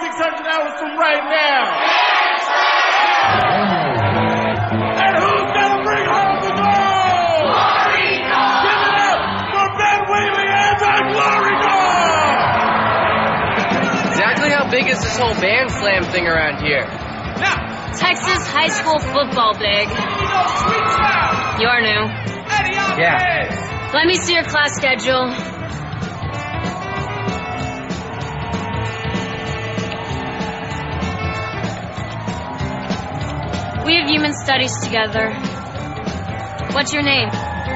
$600 from right now. And who's going to bring home the gold? Glory Dogs! Give it up for Ben Wheeler and the Glory Dogs! Exactly how big is this whole Bandslam thing around here? Now, Texas high school football big. You're new. Yeah. Let me see your class schedule. We have human studies together. What's your name?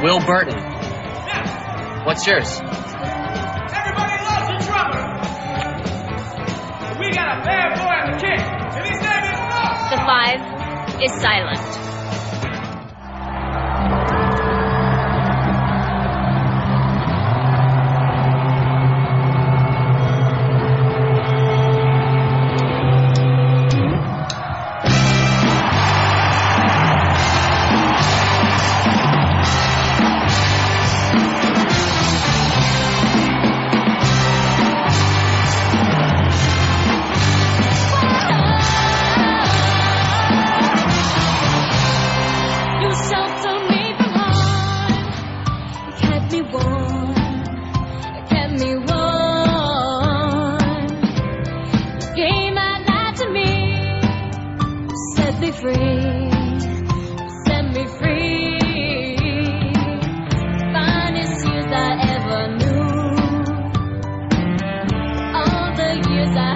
Will Burton. Now, What's yours? everybody loves a drummer. We got a bad boy on the kick, and his name is Mark. The five is silent. be free. Set me free. Finest years I ever knew. All the years I